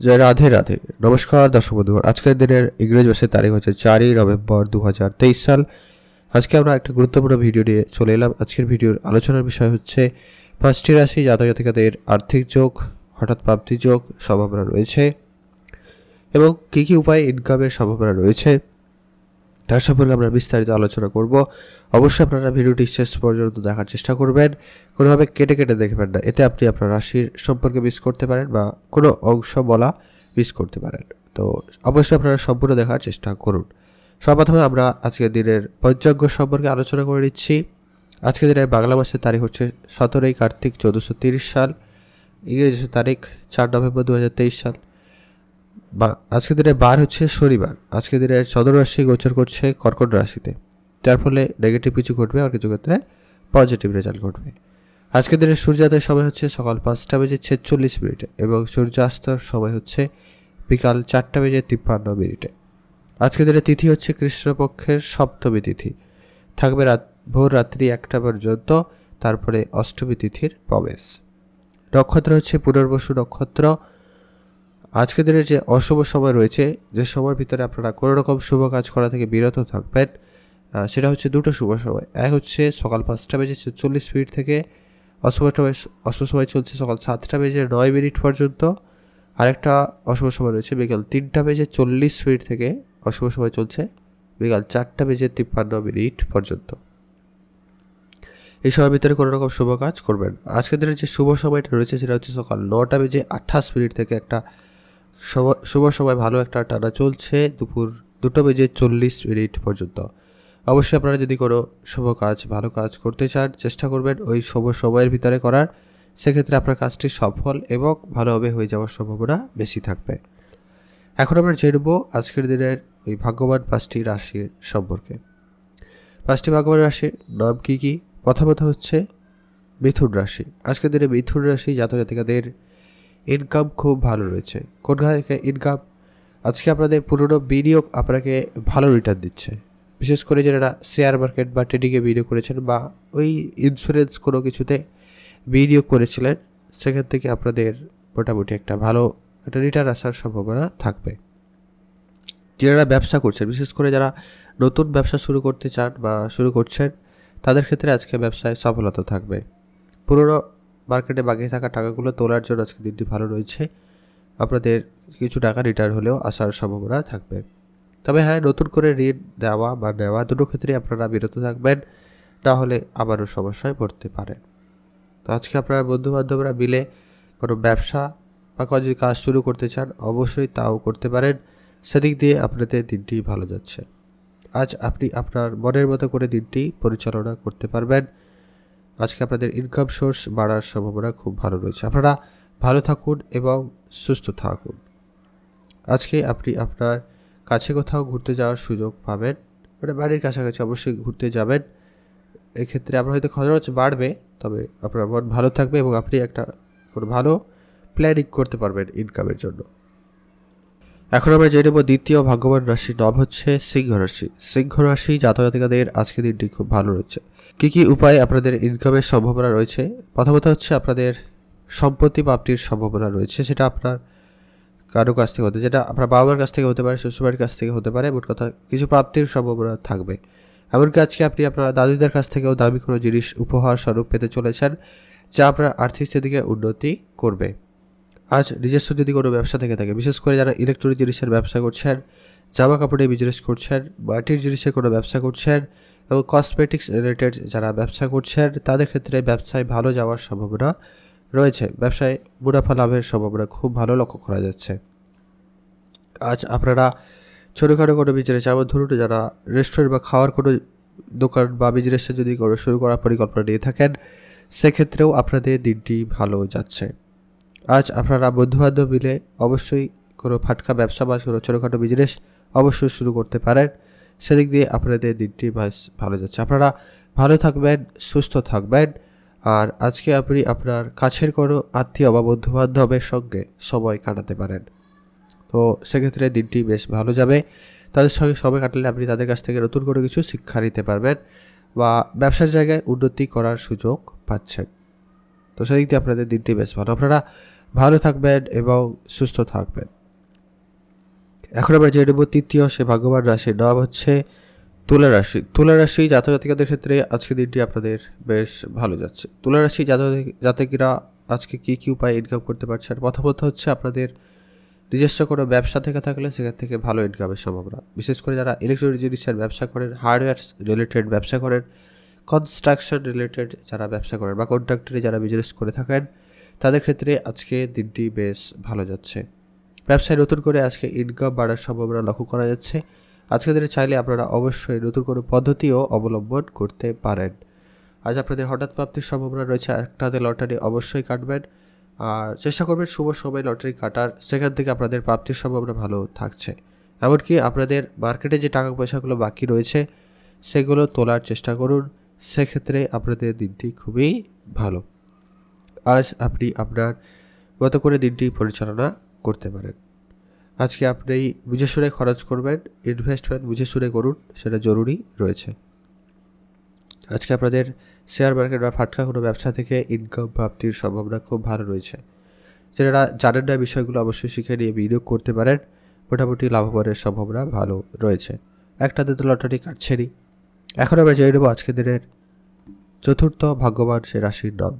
জয় রাধে রাধে। নমস্কার দর্শক বন্ধুগণ, আজকের দিনের ইংরেজি মাসের তারিখ হচ্ছে চারই নভেম্বর দু হাজার তেইশ সাল। আজকে আমরা একটা গুরুত্বপূর্ণ ভিডিও নিয়ে চলে এলাম। আজকের ভিডিওর আলোচনার বিষয় হচ্ছে পাঁচটি রাশি, জাতক জাতিকাদের আর্থিক যোগ, হঠাৎ প্রাপ্তি যোগ, সম্ভাবনা রয়েছে এবং কী কী উপায়ে ইনকামের সম্ভাবনা রয়েছে। তার সম্পর্কে আমরা বিস্তারিত আলোচনা করব। অবশ্যই আপনারা ভিডিওটি শেষ পর্যন্ত দেখার চেষ্টা করবেন। কোনোভাবে কেটে কেটে দেখবেন না। এতে আপনি আপনার রাশির সম্পর্কে মিস করতে পারেন বা কোনো অংশ বলা মিস করতে পারেন। তো অবশ্যই আপনারা সম্পূর্ণ দেখার চেষ্টা করুন। সর্বপ্রথমে আমরা আজকের দিনের পঞ্চাঙ্গ সম্পর্কে আলোচনা করে নিচ্ছি। আজকের দিনের বাংলা মাসের তারিখ হচ্ছে সতেরোই কার্তিক চৌদ্দশো সাল। ইংরেজি তারিখ চার নভেম্বর দু হাজার তেইশ সাল। বা আজকের দিনে বার হচ্ছে শনিবার। আজকের দিনে চন্দ্র রাশি গোচর করছে কর্কট রাশিতে। যার ফলে নেগেটিভ কিছু ঘটবে আর কিছু ক্ষেত্রে পজিটিভ রেজাল্ট ঘটবে। আজকের দিনে সূর্যোদয়ের সময় হচ্ছে সকাল পাঁচটা বেজে ছেচল্লিশ মিনিটে এবং সূর্যাস্তর সময় হচ্ছে বিকাল চারটা বেজে তিপ্পান্ন মিনিটে। আজকের দিনে তিথি হচ্ছে কৃষ্ণপক্ষের সপ্তমী তিথি। থাকবে রাত, ভোর রাত্রি একটা পর্যন্ত, তারপরে অষ্টমী তিথির প্রবেশ। নক্ষত্র হচ্ছে পুনর্বসু নক্ষত্র আজকের দিনে যে অশুভ সময় রয়েছে, যে সময়ের ভিতরে আপনারা কোনো রকম শুভ কাজ করা থেকে বিরত থাকবেন সেটা হচ্ছে দুটো শুভ সময়। এক হচ্ছে সকাল পাঁচটা বেজে চল্লিশ মিনিট থেকে অশুভ সময় অশুভ সময় চলছে সকাল সাতটা বেজে নয় মিনিট পর্যন্ত। আরেকটা অশুভ সময় রয়েছে বিকাল তিনটা বেজে চল্লিশ মিনিট থেকে অশুভ সময় চলছে বিকাল চারটা বেজে তিপ্পান্ন মিনিট পর্যন্ত। এই সময়ের ভিতরে কোনো রকম শুভ কাজ করবেন আজকের দিনের যে শুভ সময়টা রয়েছে, সেটা হচ্ছে সকাল নটা বেজে আঠাশ মিনিট থেকে একটা শুভ সময় ভালো একটা টানা চলছে। দুপুর দুটো বেজে চল্লিশ মিনিট পর্যন্ত। অবশ্যই আপনারা যদি কোনো শুভ কাজ, ভালো কাজ করতে চান, চেষ্টা করবেন ওই শুভ সময়ের ভিতরে করার। সেক্ষেত্রে আপনার কাজটি সফল এবং ভালোভাবে হয়ে যাওয়ার সম্ভাবনা বেশি থাকবে। এখন আমরা জেনব আজকের দিনের ওই ভাগ্যবান পাঁচটি রাশির সম্পর্কে। পাঁচটি ভাগ্যবান রাশির নাম কী কী? প্রথমত হচ্ছে মিথুন রাশি। আজকের দিনে মিথুন রাশি জাতক জাতিকাদের ইনকাম খুব ভালো রয়েছে। কোন ইনকাম আজকে আপনাদের পুরনো বিনিয়োগ আপনাকে ভালো রিটার্ন দিচ্ছে। বিশেষ করে যারা শেয়ার মার্কেট বা ট্রেডিংয়ে বিনিয়োগ করেছেন বা ওই ইন্স্যুরেন্স কোনো কিছুতে বিনিয়োগ করেছিলেন, সেখান থেকে আপনাদের মোটামুটি একটা ভালো একটা রিটার্ন আসার সম্ভাবনা থাকবে। যারা ব্যবসা করছেন, বিশেষ করে যারা নতুন ব্যবসা শুরু করতে চান বা শুরু করছেন, তাদের ক্ষেত্রে আজকে ব্যবসায় সফলতা থাকবে। পুরনো মার্কেটে বাকি থাকা টাকাগুলো তোলার জন্য আজকে দিনটি ভালো রয়েছে। আপনাদের কিছু টাকা রিটার্ন হলেও আসার সম্ভাবনা থাকবে। তবে হ্যাঁ নতুন করে ঋণ দেওয়া বা নেওয়া দুটো ক্ষেত্রে আপনারা বিরত থাকবেন তাহলে আবারও সমস্যায় পড়তে পারেন। তো আজকে আপনারা বন্ধুবান্ধবরা মিলে কোনো ব্যবসা বা কোনো যদি কাজ শুরু করতে চান, অবশ্যই তাও করতে পারেন। সেদিক দিয়ে আপনাদের দিনটি ভালো যাচ্ছে। আজ আপনি আপনার মনের মতো করে দিনটি পরিচালনা করতে পারবেন। আজকে আপনাদের ইনকাম সোর্স বাড়ার সম্ভাবনা খুব ভালো রয়েছে। আপনারা ভালো থাকুন এবং সুস্থ থাকুন। আজকে আপনি আপনার কাছে কোথাও ঘুরতে যাওয়ার সুযোগ পাবেন মানে বাড়ির কাছাকাছি অবশ্যই ঘুরতে যাবেন। এক্ষেত্রে আপনার হয়তো খরচ বাড়বে, তবে আপনার মন ভালো থাকবে এবং আপনি একটা কোনো ভালো প্ল্যানিং করতে পারবেন ইনকামের জন্য। এখন আমরা জেনে নেব দ্বিতীয় ভাগ্যবান রাশির নাম হচ্ছে সিংহ রাশি। সিংহ রাশি জাতজাতিকাদের আজকের দিনটি খুব ভালো রয়েছে। কী কী উপায়ে আপনাদের ইনকামের সম্ভাবনা রয়েছে? প্রথমত হচ্ছে আপনাদের সম্পত্তি প্রাপ্তির সম্ভাবনা রয়েছে, সেটা আপনার কারও কাছ থেকে হতে, যেটা আপনার বাবার কাছ থেকে হতে পারে, শ্বশুরবাড়ির কাছ থেকে হতে পারে, মোট কথা কিছু প্রাপ্তির সম্ভাবনা থাকবে। এমনকি আজকে আপনি আপনার দাদুদের কাছ থেকেও দামি কোনো জিনিস উপহার স্বরূপ পেতে চলেছেন, যা আপনার আর্থিক স্থিতিকে উন্নতি করবে। আজ নিজস্ব যদি কোনো ব্যবসা থেকে থাকে, বিশেষ করে যারা ইলেকট্রনিক জিনিসের ব্যবসা করছেন জামা কাপড়ের বিজনেস করছেন মাটির জিনিসের কোনো ব্যবসা করছেন এবং কসমেটিক্স রিলেটেড যারা ব্যবসা করছেন তাদের ক্ষেত্রে ব্যবসায় ভালো যাওয়ার সম্ভাবনা রয়েছে। ব্যবসায় মুনাফা লাভের সম্ভাবনা খুব ভালো লক্ষ্য করা যাচ্ছে। আজ আপনারা ছোটোখাটো কোনো বিজনেস যেমন ধরুন যারা রেস্টুরেন্ট বা খাওয়ার কোনো দোকান বা বিজনেসে যদি কোনো শুরু করার পরিকল্পনা নিয়ে থাকেন, সেক্ষেত্রেও আপনাদের দিনটি ভালো যাচ্ছে। আজ আপনারা বন্ধুবান্ধব মিলে অবশ্যই কোনো ফাটকা ব্যবসা বা ছোটোখাটো বিজনেস অবশ্যই শুরু করতে পারেন। সেদিক দিয়ে আপনাদের দিনটি বেশ ভালো যাচ্ছে। আপনারা ভালো থাকবেন, সুস্থ থাকবেন। আর আজকে আপনি আপনার কাছের কোনো আত্মীয় বা বন্ধুবান্ধবের সঙ্গে সময় কাটাতে পারেন। তো সেক্ষেত্রে দিনটি বেশ ভালো যাবে। তাদের সঙ্গে সময় কাটালে আপনি তাদের কাছ থেকে নতুন করে কিছু শিক্ষা নিতে পারবেন বা ব্যবসার জায়গায় উন্নতি করার সুযোগ পাচ্ছেন। তো সেদিক দিয়ে আপনাদের দিনটি বেশ ভালো। আপনারা ভালো থাকবেন এবং সুস্থ থাকবেন। এখন আমরা জেনে নেব তৃতীয় সে ভাগ্যবান রাশির নাম হচ্ছে তুলা রাশি। তুলা রাশি জাতক জাতিকাদের ক্ষেত্রে আজকে দিনটি আপনাদের বেশ ভালো যাচ্ছে। তুলা রাশি জাতক জাতকিরা আজকে কী কী উপায়ে ইনকাম করতে পারছেন প্রথমত হচ্ছে আপনাদের নিজস্ব কোনো ব্যবসা থেকে থাকলে সেখান থেকে ভালো ইনকামের সম্ভাবনা। বিশেষ করে যারা ইলেকট্রনিক জিনিসের ব্যবসা করেন হার্ডওয়্যার রিলেটেড ব্যবসা করেন কনস্ট্রাকশন রিলেটেড যারা ব্যবসা করেন বা কন্ট্রাক্টরে যারা বিজনেস করে থাকেন, তাদের ক্ষেত্রে আজকে দিনটি বেশ ভালো যাচ্ছে। ব্যবসায় নতুন করে আজকে ইনকাম বাড়ার সম্ভাবনা লক্ষ্য করা যাচ্ছে। আজকে দিনে চাইলে আপনারা অবশ্যই নতুন কোনো পদ্ধতিও অবলম্বন করতে পারেন। আজ আপনাদের হঠাৎ প্রাপ্তির সম্ভাবনা রয়েছে একটা হাতে লটারি অবশ্যই কাটবেন। আর চেষ্টা করবেন শুভ সময় লটারি কাটার, সেখান থেকে আপনাদের প্রাপ্তির সম্ভাবনা ভালো থাকছে। এমনকি আপনাদের মার্কেটে যে টাকা পয়সাগুলো বাকি রয়েছে, সেগুলো তোলার চেষ্টা করুন। সেক্ষেত্রে আপনাদের দিনটি খুবই ভালো। আজ আপনি আপনার মতো করে দিনটি পরিচালনা করতে পারেন। আজকে আপনি বুঝে শুনে খরচ করবেন ইনভেস্টমেন্ট বুঝে শুনে করুন, সেটা জরুরি রয়েছে। আজকে আপনাদের শেয়ার মার্কেট বা ফাটকা কোনো ব্যবসা থেকে ইনকাম প্রাপ্তির সম্ভাবনা খুব ভালো রয়েছে। যারা জানেন না বিষয়গুলো অবশ্যই শিখে নিয়ে বিনিয়োগ করতে পারেন, মোটামুটি লাভবানের সম্ভাবনা ভালো রয়েছে। একটা তো লটারি কাটছেনই। এখন আমরা জেনে নেব আজকের দিনের চতুর্থ ভাগ্যবান সে রাশির নাম।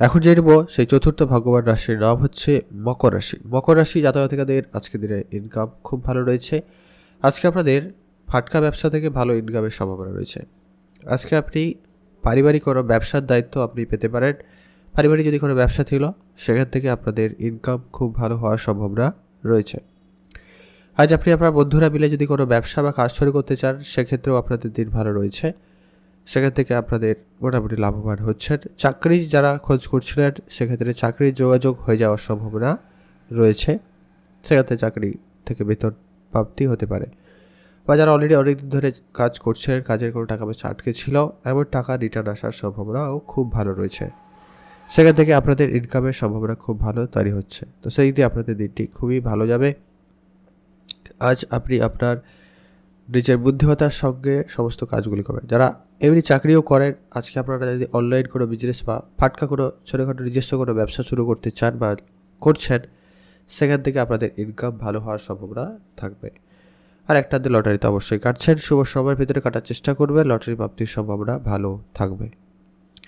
এখন জেনে নেব সেই চতুর্থ ভাগ্যবান রাশির নাম হচ্ছে মকর রাশি। মকর রাশি জাতকাতিকাদের আজকের দিনে ইনকাম খুব ভালো রয়েছে। আজকে আপনাদের ফাটকা ব্যবসা থেকে ভালো ইনকামের সম্ভাবনা রয়েছে। আজকে আপনি পারিবারিক কোনো ব্যবসার দায়িত্ব আপনি পেতে পারেন। পারিবারিক যদি কোনো ব্যবসা ছিল, সেখান থেকে আপনাদের ইনকাম খুব ভালো হওয়ার সম্ভাবনা রয়েছে। আজ আপনি আপনার বন্ধুরা মিলে যদি কোনো ব্যবসা বা কাজ শুরু করতে চান, সেক্ষেত্রেও আপনাদের দিন ভালো রয়েছে। সেখান থেকে আপনাদের মোটামুটি লাভবান হচ্ছেন। চাকরি যারা খোঁজ করছিলেন, সেক্ষেত্রে চাকরির যোগাযোগ হয়ে যাওয়ার সম্ভাবনা রয়েছে। সেক্ষেত্রে চাকরি থেকে বেতন প্রাপ্তি হতে পারে। বা যারা অলরেডি অনেকদিন ধরে কাজ করছেন, কাজের কোনো টাকা পয়সা আটকে ছিল, এমন টাকা রিটার্ন আসার সম্ভাবনাও খুব ভালো রয়েছে। সেখান থেকে আপনাদের ইনকামের সম্ভাবনা খুব ভালো তৈরি হচ্ছে। তো সেই দিয়ে আপনাদের দিনটি খুবই ভালো যাবে। আজ আপনি আপনার নিজের বুদ্ধিমত্তার সঙ্গে সমস্ত কাজগুলি করবেন। যারা এমনি চাকরিও করেন। আজকে আপনারা যদি অনলাইন কোনো বিজনেস বা ফাটকা কোনো ছোটোখাটো নিজস্ব কোনো ব্যবসা শুরু করতে চান বা করছেন, সেখান থেকে আপনাদের ইনকাম ভালো হওয়ার সম্ভাবনা থাকবে। আর একটা দিয়ে লটারিতে অবশ্যই কাটছেন। শুভ সময়ের ভিতরে কাটার চেষ্টা করবে লটারি প্রাপ্তির সম্ভাবনা ভালো থাকবে।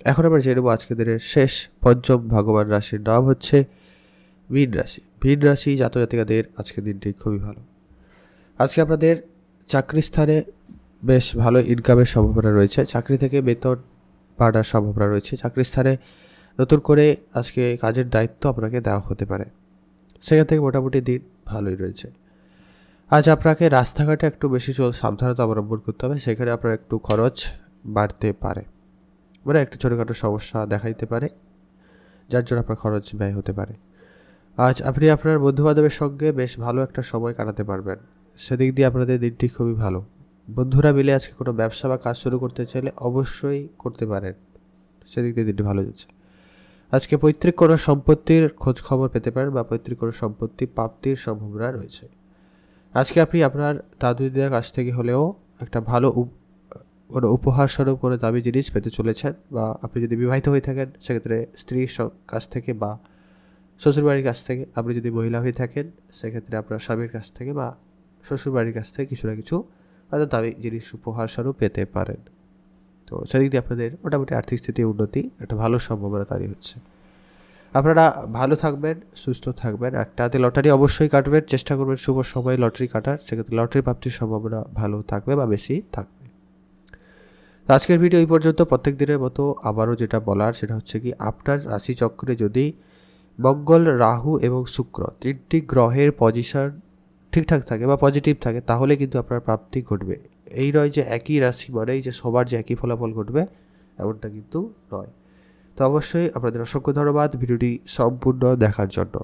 এখন আমরা জেনে নেব আজকের দিনের শেষ পঞ্চম ভগবান রাশির নাম হচ্ছে মীন রাশি। মীন রাশি জাতক জাতিকাদের আজকের দিনটি খুবই ভালো। আজকে আপনাদের চাকরি স্থানে বেশ ভালো ইনকামের সম্ভাবনা রয়েছে। চাকরি থেকে বেতন বাড়ার সম্ভাবনা রয়েছে। চাকরি স্থানে নতুন করে আজকে কাজের দায়িত্ব আপনাকে দেওয়া হতে পারে। সেখান থেকে মোটামুটি দিন ভালোই রয়েছে। আজ আপনাকে রাস্তাঘাটে একটু বেশি চল সাবধানতা অবলম্বন করতে হবে। সেখানে আপনার একটু খরচ বাড়তে পারে। মানে একটু ছোটোখাটো সমস্যা দেখা দিতে পারে, যার জন্য আপনার খরচ ব্যয় হতে পারে। আজ আপনি আপনার বন্ধুবান্ধবের সঙ্গে বেশ ভালো একটা সময় কাটাতে পারবেন। সেদিক দিয়ে আপনাদের দিনটি খুবই ভালো। বন্ধুরা মিলে আজকে কোনো ব্যবসা বা কাজ শুরু করতে চাইলে অবশ্যই করতে পারেন। সেদিক দিয়ে দিনটি ভালো যাচ্ছে। আজকে পৈতৃক কোনো সম্পত্তির খোঁজ খবর পেতে পারেন বা পৈতৃক কোনো সম্পত্তি প্রাপ্তির সম্ভাবনা রয়েছে। আজকে আপনি আপনার দাদু দিদার কাছ থেকে হলেও একটা ভালো কোনো উপহার স্বরূপ, কোনো দামি জিনিস পেতে চলেছেন বা আপনি যদি বিবাহিত হয়ে থাকেন, সেক্ষেত্রে স্ত্রীর কাছ থেকে বা শ্বশুরবাড়ির কাছ থেকে আপনি যদি মহিলা হয়ে থাকেন, সেক্ষেত্রে আপনার স্বামীর কাছ থেকে বা শ্বশুরবাড়ির কাছ থেকে কিছু না কিছু হয়তো দামি জিনিস উপহার স্বরূপ পেতে পারেন। তো সেদিক দিয়ে আপনাদের মোটামুটি আর্থিক স্থিতি উন্নতি, একটা ভালো সম্ভাবনা তৈরি হচ্ছে। আপনারা ভালো থাকবেন, সুস্থ থাকবেন একটা হাতে লটারি অবশ্যই কাটবেন, চেষ্টা করবেন শুভ সময় লটারি কাটার, সেক্ষেত্রে লটারি প্রাপ্তির সম্ভাবনা ভালো থাকবে বা বেশি থাকবে। আজকের ভিডিও এই পর্যন্ত। প্রত্যেক দিনের মতো আবারও যেটা বলার সেটা হচ্ছে কি, আপনার রাশিচক্রে যদি মঙ্গল, রাহু এবং শুক্র তিনটি গ্রহের পজিশন ঠিকঠাক থাকে বা পজিটিভ থাকে, তাহলে কিন্তু আপনার প্রাপ্তি ঘটবে। এই নয় যে একই রাশি মানেই যে সবার যে একই ফলাফল ঘটবে, এমনটা কিন্তু নয়। তো অবশ্যই আপনাদের অসংখ্য ধন্যবাদ। ভিডিওটি সম্পূর্ণ দেখার জন্য।